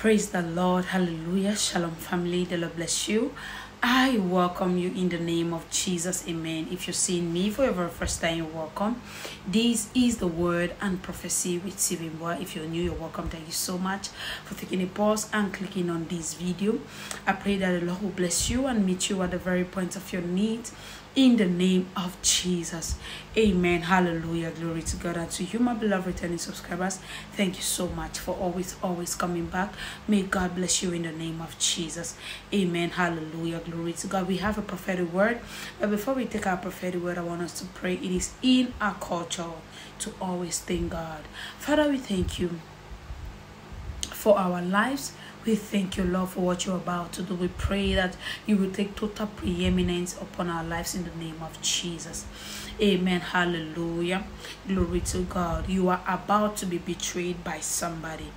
Praise the Lord. Hallelujah. Shalom, family. The Lord bless you. I welcome you in the name of Jesus. Amen. If you're seeing me for your very first time, you're welcome. This is the word and prophecy with Sylvie Mbua. If you're new, you're welcome. Thank you so much for taking a pause and clicking on this video. I pray that the Lord will bless you and meet you at the very point of your need in the name of Jesus. Amen. Hallelujah. Glory to God and to you, my beloved returning subscribers. Thank you so much for always, always coming back. May God bless you in the name of Jesus. Amen. Hallelujah. Glory to God. We have a prophetic word. But before we take our prophetic word, I want us to pray. It is in our culture to always thank God. Father, we thank you for our lives. We thank you, Lord, for what you're about to do. We pray that you will take total preeminence upon our lives in the name of Jesus. Amen. Hallelujah. Glory to God. You are about to be betrayed by somebody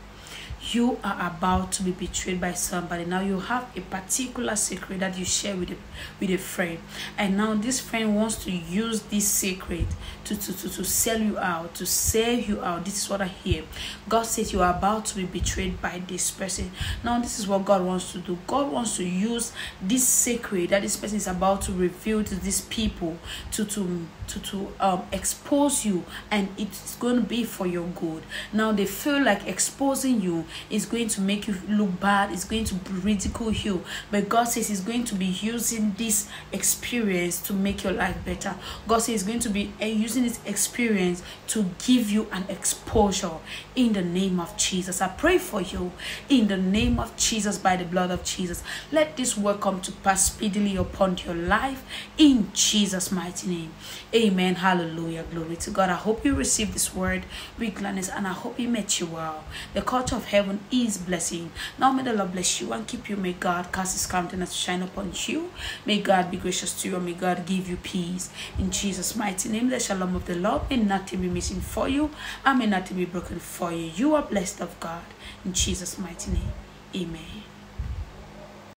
you are about to be betrayed by somebody. Now you have a particular secret that you share with a, with a friend. And now this friend wants to use this secret to, to, to, to sell you out to sell you out. This is what i hear. God says you are about to be betrayed by this person. Now this is what god wants to do. God wants to use this secret that this person is about to reveal to these people to to to, to um, expose you. And it's going to be for your good. Now they feel like exposing you is going to make you look bad it's going to ridicule you but god says he's going to be using this experience to make your life better god says he's going to be uh, using this experience to give you an exposure in the name of jesus i pray for you in the name of jesus by the blood of jesus let this word come to pass speedily upon your life in jesus mighty name Amen. Hallelujah. Glory to God. I hope you received this word with gladness and I hope He met you well. The culture of heaven is blessing. Now may the Lord bless you and keep you. May God cast His countenance to shine upon you. May God be gracious to you and may God give you peace. In Jesus' mighty name, the shalom of the Lord may nothing be missing for you and may nothing be broken for you. You are blessed of God. In Jesus' mighty name. Amen.